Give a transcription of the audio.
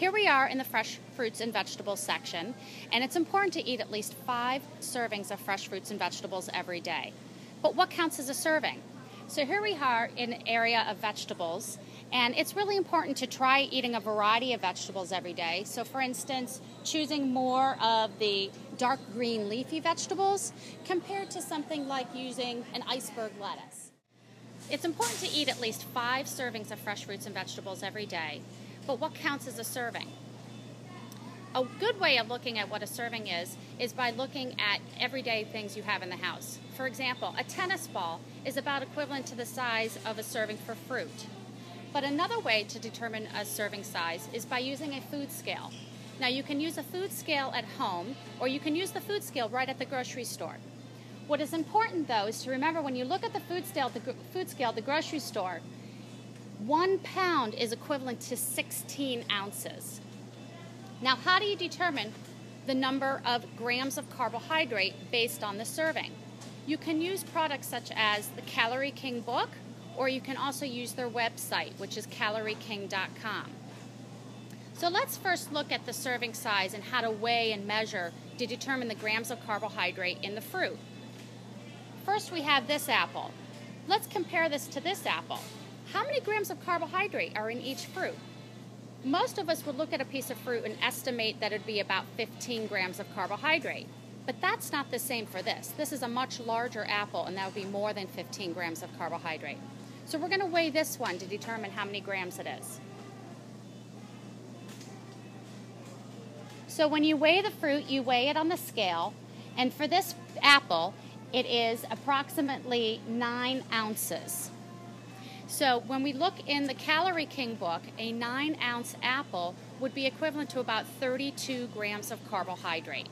Here we are in the fresh fruits and vegetables section, and it's important to eat at least five servings of fresh fruits and vegetables every day. But what counts as a serving? So here we are in an area of vegetables, and it's really important to try eating a variety of vegetables every day. So, for instance, choosing more of the dark green leafy vegetables compared to something like using an iceberg lettuce. It's important to eat at least five servings of fresh fruits and vegetables every day. But what counts as a serving? A good way of looking at what a serving is is by looking at everyday things you have in the house. For example, a tennis ball is about equivalent to the size of a serving for fruit. But another way to determine a serving size is by using a food scale. Now, you can use a food scale at home, or you can use the food scale right at the grocery store. What is important, though, is to remember when you look at the food scale, the food scale, the grocery store, one pound is equivalent to 16 ounces. Now, how do you determine the number of grams of carbohydrate based on the serving? You can use products such as the Calorie King book, or you can also use their website, which is calorieking.com. So let's first look at the serving size and how to weigh and measure to determine the grams of carbohydrate in the fruit. First, we have this apple. Let's compare this to this apple. How many grams of carbohydrate are in each fruit? Most of us would look at a piece of fruit and estimate that it'd be about 15 grams of carbohydrate. But that's not the same for this. This is a much larger apple, and that would be more than 15 grams of carbohydrate. So we're going to weigh this one to determine how many grams it is. So when you weigh the fruit, you weigh it on the scale, and for this apple, it is approximately 9 ounces. So when we look in the Calorie King book, a 9 ounce apple would be equivalent to about 32 grams of carbohydrate.